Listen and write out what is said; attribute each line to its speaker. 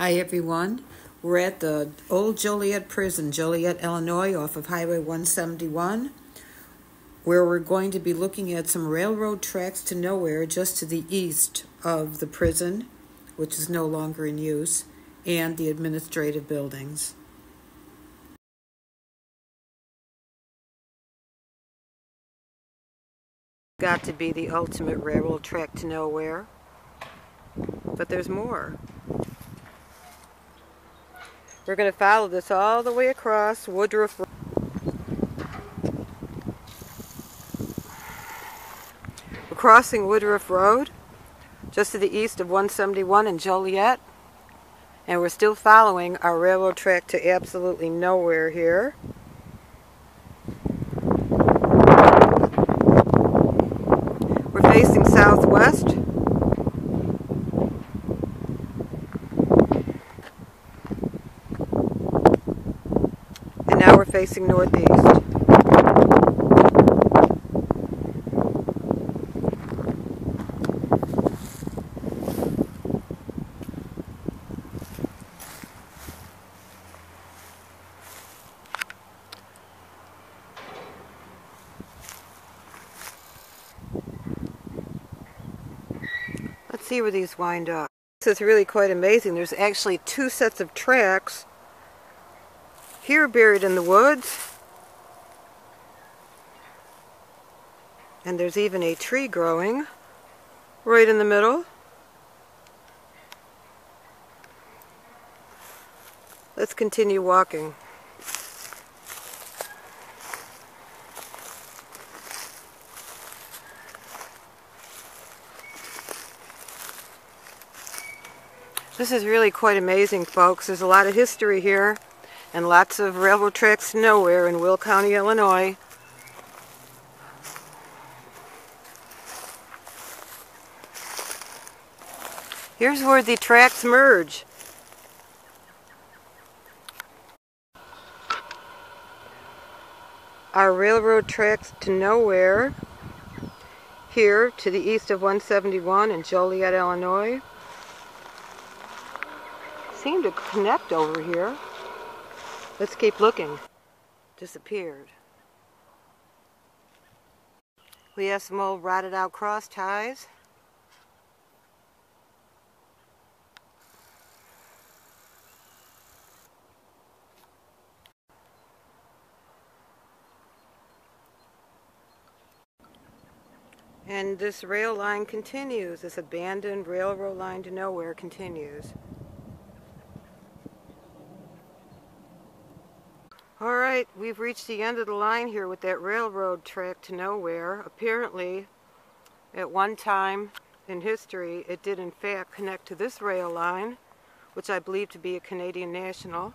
Speaker 1: Hi, everyone. We're at the Old Joliet Prison, Joliet, Illinois, off of Highway 171, where we're going to be looking at some railroad tracks to nowhere just to the east of the prison, which is no longer in use, and the administrative buildings. Got to be the ultimate railroad track to nowhere. But there's more. We're going to follow this all the way across Woodruff. We're crossing Woodruff Road, just to the east of 171 in Joliet. And we're still following our railroad track to absolutely nowhere here. We're facing southwest. now we're facing northeast. Let's see where these wind up. This is really quite amazing. There's actually two sets of tracks here buried in the woods. And there's even a tree growing right in the middle. Let's continue walking. This is really quite amazing, folks. There's a lot of history here and lots of railroad tracks nowhere in Will County, Illinois. Here's where the tracks merge. Our railroad tracks to nowhere here to the east of 171 in Joliet, Illinois. Seem to connect over here. Let's keep looking. Disappeared. We have some old rotted out cross ties. And this rail line continues. This abandoned railroad line to nowhere continues. Alright, we've reached the end of the line here with that railroad track to nowhere. Apparently, at one time in history, it did in fact connect to this rail line, which I believe to be a Canadian National.